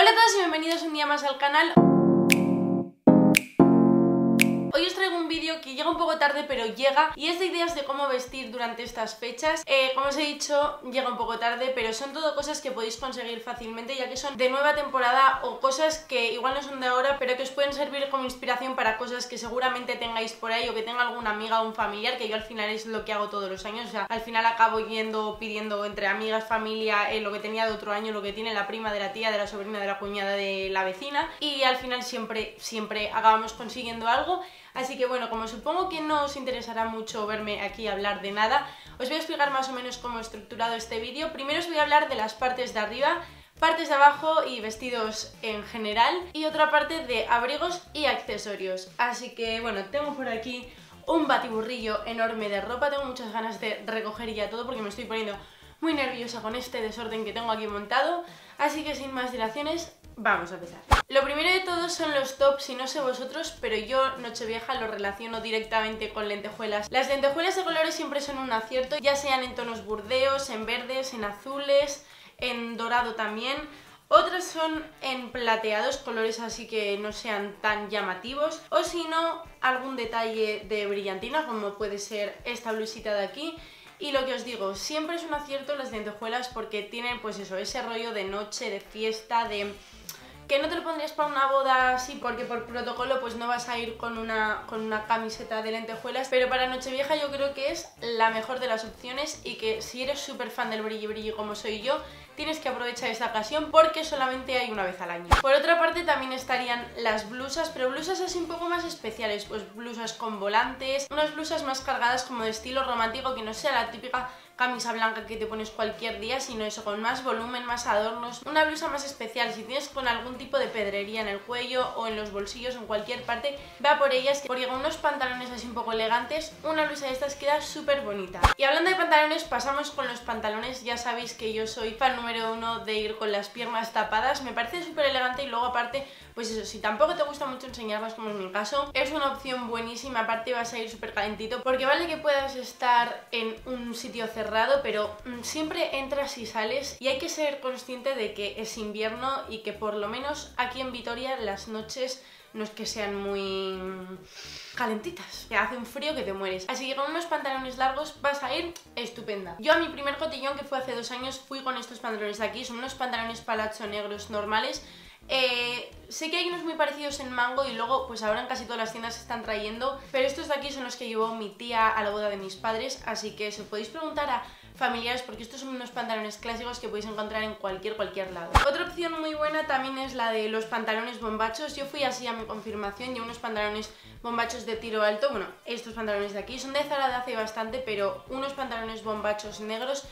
Hola a todos y bienvenidos un día más al canal. Hoy os un vídeo que llega un poco tarde pero llega y es de ideas de cómo vestir durante estas fechas. Eh, como os he dicho, llega un poco tarde pero son todo cosas que podéis conseguir fácilmente ya que son de nueva temporada o cosas que igual no son de ahora pero que os pueden servir como inspiración para cosas que seguramente tengáis por ahí o que tenga alguna amiga o un familiar que yo al final es lo que hago todos los años. O sea, al final acabo yendo pidiendo entre amigas, familia, eh, lo que tenía de otro año, lo que tiene la prima de la tía, de la sobrina, de la cuñada, de la vecina y al final siempre, siempre acabamos consiguiendo algo. Así bueno, como supongo que no os interesará mucho verme aquí hablar de nada, os voy a explicar más o menos cómo he estructurado este vídeo. Primero os voy a hablar de las partes de arriba, partes de abajo y vestidos en general y otra parte de abrigos y accesorios. Así que bueno, tengo por aquí un batiburrillo enorme de ropa, tengo muchas ganas de recoger ya todo porque me estoy poniendo muy nerviosa con este desorden que tengo aquí montado, así que sin más dilaciones, Vamos a empezar. Lo primero de todo son los tops y no sé vosotros, pero yo Nochevieja lo relaciono directamente con lentejuelas. Las lentejuelas de colores siempre son un acierto, ya sean en tonos burdeos, en verdes, en azules, en dorado también. Otras son en plateados, colores así que no sean tan llamativos. O si no, algún detalle de brillantina, como puede ser esta blusita de aquí. Y lo que os digo, siempre es un acierto las lentejuelas porque tienen pues eso, ese rollo de noche, de fiesta, de que no te lo pondrías para una boda así porque por protocolo pues no vas a ir con una, con una camiseta de lentejuelas, pero para Nochevieja yo creo que es la mejor de las opciones y que si eres súper fan del brilli brilli como soy yo, tienes que aprovechar esta ocasión porque solamente hay una vez al año. Por otra parte también estarían las blusas, pero blusas así un poco más especiales, pues blusas con volantes, unas blusas más cargadas como de estilo romántico que no sea la típica camisa blanca que te pones cualquier día, sino eso, con más volumen, más adornos, una blusa más especial, si tienes con algún tipo de pedrería en el cuello o en los bolsillos o en cualquier parte, va por ellas, porque con unos pantalones así un poco elegantes, una blusa de estas queda súper bonita. Y hablando de pantalones, pasamos con los pantalones, ya sabéis que yo soy fan número uno de ir con las piernas tapadas, me parece súper elegante y luego aparte pues eso, si tampoco te gusta mucho enseñarlas como en mi caso, es una opción buenísima, aparte vas a ir súper calentito, porque vale que puedas estar en un sitio cerrado, pero mm, siempre entras y sales y hay que ser consciente de que es invierno y que por lo menos aquí en Vitoria las noches no es que sean muy calentitas, que hace un frío que te mueres. Así que con unos pantalones largos vas a ir estupenda. Yo a mi primer cotillón, que fue hace dos años, fui con estos pantalones de aquí, son unos pantalones palacho negros normales, eh, sé que hay unos muy parecidos en mango y luego pues ahora en casi todas las tiendas se están trayendo, pero estos de aquí son los que llevó mi tía a la boda de mis padres, así que se podéis preguntar a familiares porque estos son unos pantalones clásicos que podéis encontrar en cualquier cualquier lado. Otra opción muy buena también es la de los pantalones bombachos. Yo fui así a mi confirmación, y unos pantalones bombachos de tiro alto, bueno, estos pantalones de aquí son de Zara de hace bastante, pero unos pantalones bombachos negros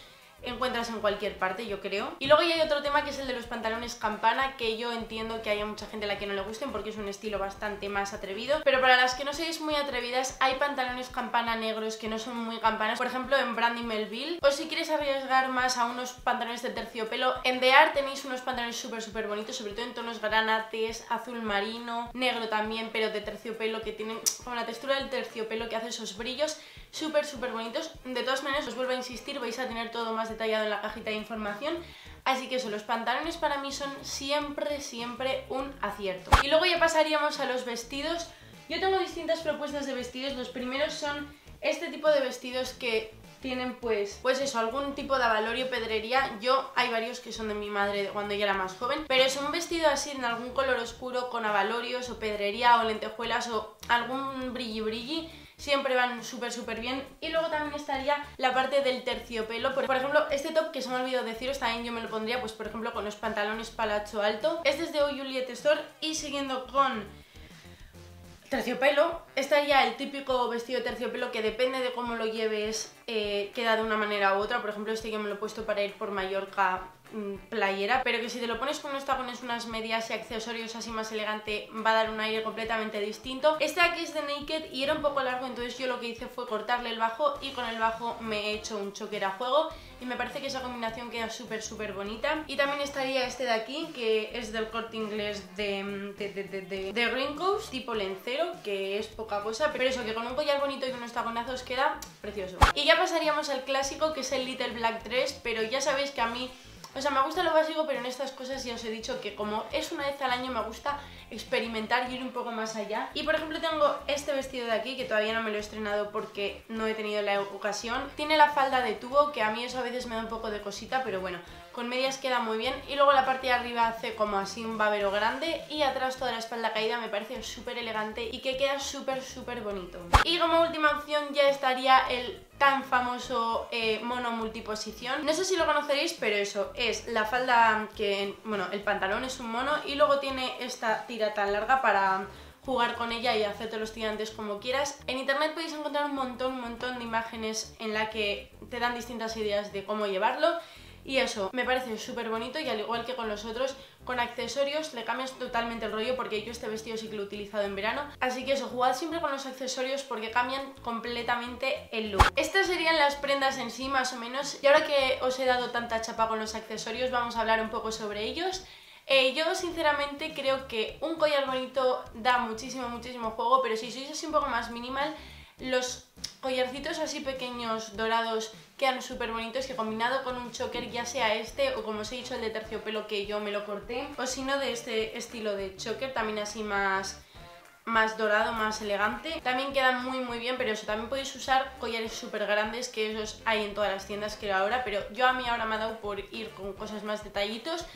encuentras en cualquier parte, yo creo. Y luego ya hay otro tema que es el de los pantalones campana, que yo entiendo que haya mucha gente a la que no le gusten porque es un estilo bastante más atrevido. Pero para las que no seáis muy atrevidas, hay pantalones campana negros que no son muy campanas. Por ejemplo, en Brandy Melville. O si quieres arriesgar más a unos pantalones de terciopelo, en The Art tenéis unos pantalones súper, súper bonitos, sobre todo en tonos granates, azul marino, negro también, pero de terciopelo, que tienen como la textura del terciopelo que hace esos brillos súper, súper bonitos. De todas maneras, os vuelvo a insistir, vais a tener todo más detallado en la cajita de información. Así que eso, los pantalones para mí son siempre, siempre un acierto. Y luego ya pasaríamos a los vestidos. Yo tengo distintas propuestas de vestidos. Los primeros son este tipo de vestidos que tienen pues, pues eso, algún tipo de avalorio, pedrería. Yo hay varios que son de mi madre cuando ella era más joven, pero es un vestido así en algún color oscuro con avalorios o pedrería o lentejuelas o algún brilli brilli siempre van súper súper bien. Y luego también estaría la parte del terciopelo. Por, ejemplo este top que se me ha olvidado deciros también yo me lo pondría pues por ejemplo con los pantalones palacho alto. Este es de O Juliet Store y siguiendo con terciopelo. Estaría el típico vestido terciopelo que depende de cómo lo lleves eh, queda de una manera u otra. Por ejemplo este yo me lo he puesto para ir por Mallorca playera, pero que si te lo pones con unos tacones, unas medias y accesorios así más elegante, va a dar un aire completamente distinto. Este aquí es de Naked y era un poco largo, entonces yo lo que hice fue cortarle el bajo y con el bajo me he hecho un choker a juego y me parece que esa combinación queda súper súper bonita. Y también estaría este de aquí, que es del corte inglés de, de, de, de, Green Coast, tipo lencero, que es poca cosa, pero eso, que con un collar bonito y unos taconazos queda precioso. Y ya pasaríamos al clásico, que es el Little Black Dress, pero ya sabéis que a mí O sea, me gusta lo básico, pero en estas cosas ya os he dicho que como es una vez al año me gusta experimentar y ir un poco más allá. Y por ejemplo tengo este vestido de aquí que todavía no me lo he estrenado porque no he tenido la ocasión. Tiene la falda de tubo que a mí eso a veces me da un poco de cosita, pero bueno, con medias queda muy bien y luego la parte de arriba hace como así un babero grande y atrás toda la espalda caída me parece súper elegante y que queda súper súper bonito. Y como última opción ya estaría el tan famoso eh, mono multiposición. No sé si lo conoceréis, pero eso es la falda que, bueno, el pantalón es un mono y luego tiene esta tira tan larga para jugar con ella y hacerte los tirantes como quieras. En internet podéis encontrar un montón, un montón de imágenes en la que te dan distintas ideas de cómo llevarlo y eso, me parece súper bonito y al igual que con los otros, con accesorios le cambias totalmente el rollo porque yo este vestido sí que lo he utilizado en verano. Así que eso, jugad siempre con los accesorios porque cambian completamente el look. Estas serían las prendas en sí más o menos. Y ahora que os he dado tanta chapa con los accesorios, vamos a hablar un poco sobre ellos. Eh, yo sinceramente creo que un collar bonito da muchísimo, muchísimo juego, pero si sois así un poco más minimal, los collarcitos así pequeños dorados quedan súper bonitos que combinado con un choker ya sea este o como os he dicho el de terciopelo que yo me lo corté o si no de este estilo de choker también así más más dorado, más elegante. También quedan muy muy bien, pero eso, también podéis usar collares súper grandes, que esos hay en todas las tiendas que ahora, pero yo a mí ahora me ha dado por ir con cosas más detallitos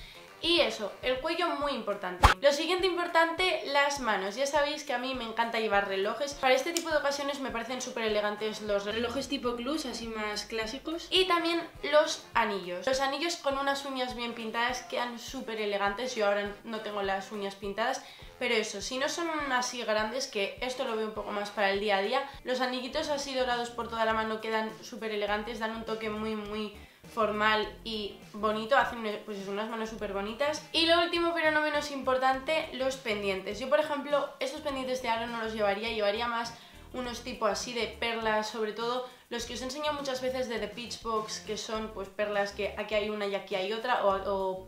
y eso, el cuello muy importante. Lo siguiente importante, las manos. Ya sabéis que a mí me encanta llevar relojes. Para este tipo de ocasiones me parecen súper elegantes los relojes tipo clues, así más clásicos. Y también los anillos. Los anillos con unas uñas bien pintadas quedan súper elegantes. Yo ahora no tengo las uñas pintadas, pero eso, si no son así grandes, que esto lo veo un poco más para el día a día, los anillitos así dorados por toda la mano quedan súper elegantes, dan un toque muy, muy formal y bonito, hacen pues unas manos súper bonitas. Y lo último, pero no menos importante, los pendientes. Yo, por ejemplo, estos pendientes de aro no los llevaría, llevaría más unos tipos así de perlas, sobre todo los que os he enseñado muchas veces de The Peach Box, que son pues perlas que aquí hay una y aquí hay otra, o,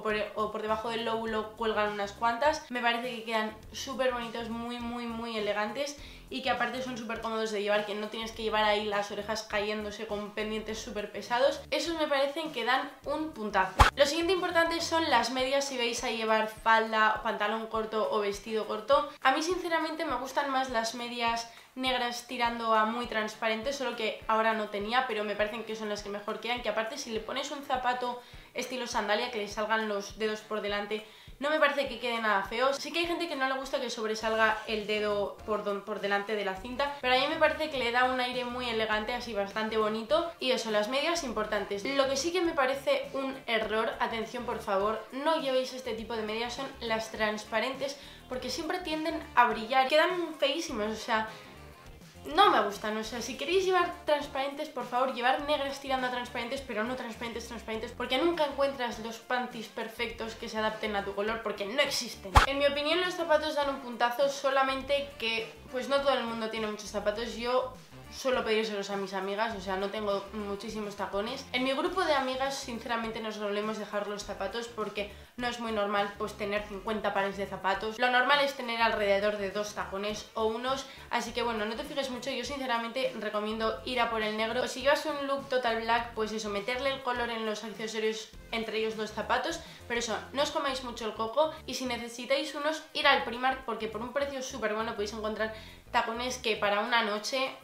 por, o por, debajo del lóbulo cuelgan unas cuantas. Me parece que quedan súper bonitos, muy, muy, muy elegantes y que aparte son súper cómodos de llevar, que no tienes que llevar ahí las orejas cayéndose con pendientes súper pesados. Esos me parecen que dan un puntazo. Lo siguiente importante son las medias si veis a llevar falda, pantalón corto o vestido corto. A mí sinceramente me gustan más las medias negras tirando a muy transparentes, solo que ahora no tenía, pero me parecen que son las que mejor quedan, que aparte si le pones un zapato estilo sandalia que le salgan los dedos por delante no me parece que quede nada feo. Sí que hay gente que no le gusta que sobresalga el dedo por, por delante de la cinta, pero a mí me parece que le da un aire muy elegante, así bastante bonito. Y eso, las medias importantes. Lo que sí que me parece un error, atención por favor, no llevéis este tipo de medias, son las transparentes, porque siempre tienden a brillar. Quedan feísimas, o sea no me gustan, o sea, si queréis llevar transparentes, por favor, llevar negras tirando a transparentes, pero no transparentes, transparentes, porque nunca encuentras los panties perfectos que se adapten a tu color, porque no existen. En mi opinión, los zapatos dan un puntazo, solamente que, pues no todo el mundo tiene muchos zapatos, yo suelo pedírselos a mis amigas, o sea, no tengo muchísimos tacones. En mi grupo de amigas, sinceramente, nos solemos dejar los zapatos porque no es muy normal pues tener 50 pares de zapatos. Lo normal es tener alrededor de dos tacones o unos, así que bueno, no te fijes mucho, yo sinceramente recomiendo ir a por el negro. O si llevas un look total black, pues eso, meterle el color en los accesorios, entre ellos dos zapatos, pero eso, no os comáis mucho el coco y si necesitáis unos, ir al Primark porque por un precio súper bueno podéis encontrar tacones que para una noche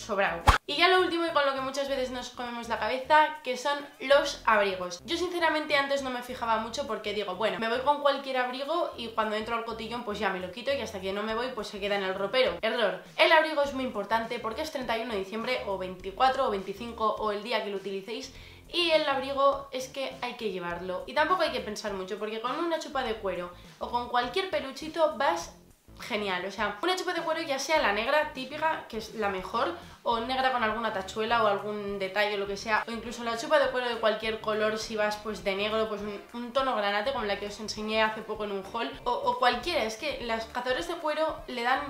sobrado. Y ya lo último y con lo que muchas veces nos comemos la cabeza, que son los abrigos. Yo sinceramente antes no me fijaba mucho porque digo, bueno, me voy con cualquier abrigo y cuando entro al cotillón pues ya me lo quito y hasta que no me voy pues se queda en el ropero. Error. El abrigo es muy importante porque es 31 de diciembre o 24 o 25 o el día que lo utilicéis y el abrigo es que hay que llevarlo. Y tampoco hay que pensar mucho, porque con una chupa de cuero o con cualquier peluchito vas genial. O sea, una chupa de cuero ya sea la negra típica, que es la mejor, o negra con alguna tachuela o algún detalle o lo que sea, o incluso la chupa de cuero de cualquier color si vas pues de negro, pues un, tono granate como la que os enseñé hace poco en un haul, o, cualquiera. Es que las cazadores de cuero le dan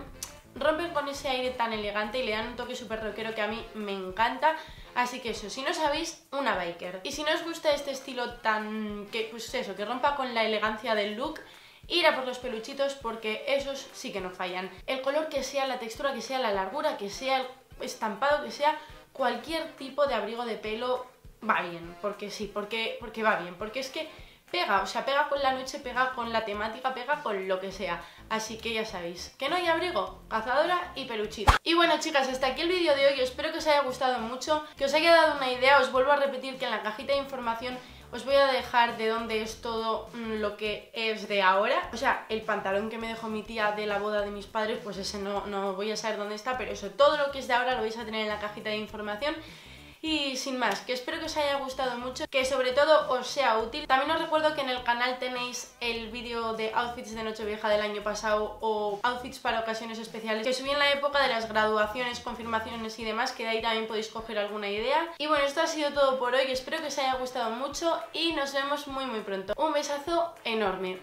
rompen con ese aire tan elegante y le dan un toque súper rockero que a mí me encanta. Así que eso, si no sabéis, una biker. Y si no os gusta este estilo tan... que pues eso, que rompa con la elegancia del look, ir a por los peluchitos porque esos sí que no fallan. El color que sea, la textura que sea, la largura que sea, el estampado que sea, cualquier tipo de abrigo de pelo va bien, porque sí, porque, porque va bien, porque es que pega, o sea, pega con la noche, pega con la temática, pega con lo que sea. Así que ya sabéis, que no hay abrigo, cazadora y peluchito. Y bueno chicas, hasta aquí el vídeo de hoy, espero que os haya gustado mucho, que os haya dado una idea, os vuelvo a repetir que en la cajita de información os voy a dejar de dónde es todo mm, lo que es de ahora. O sea, el pantalón que me dejó mi tía de la boda de mis padres, pues ese no, no voy a saber dónde está, pero eso, todo lo que es de ahora lo vais a tener en la cajita de información. Y sin más, que espero que os haya gustado mucho, que sobre todo os sea útil. También os recuerdo que en el canal tenéis el vídeo de outfits de Nochevieja del año pasado o outfits para ocasiones especiales que subí en la época de las graduaciones, confirmaciones y demás, que de ahí también podéis coger alguna idea. Y bueno, esto ha sido todo por hoy, espero que os haya gustado mucho y nos vemos muy muy pronto. Un besazo enorme.